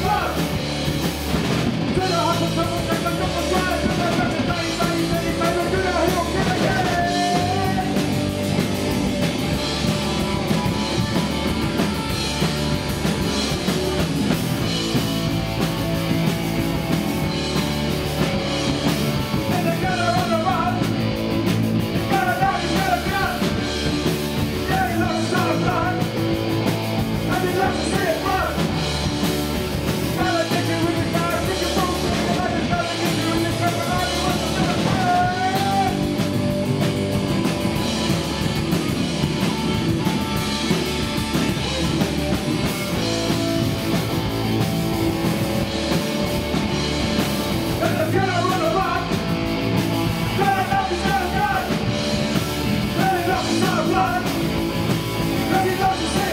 Let's go! Cause he loves to say